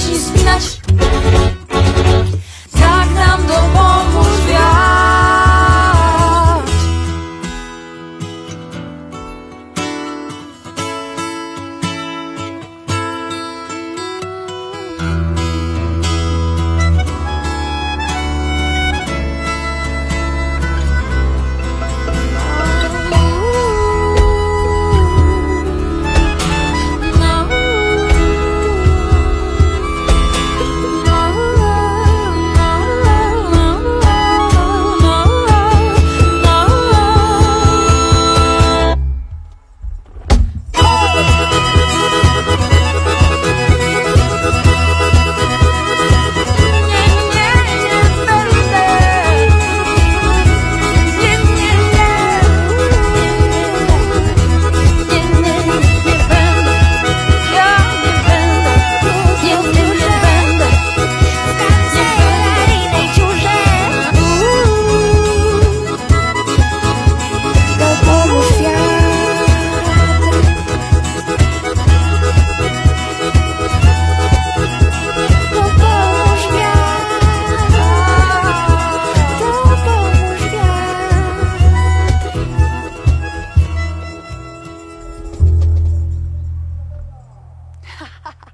musi znać ha ha ha